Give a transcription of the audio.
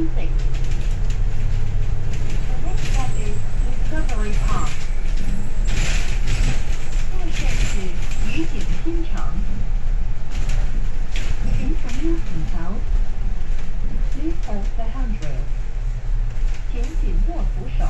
The next step is discovery part. 下一站是雨景新城。请从右转走。Please hold the handrail. 请紧握扶手。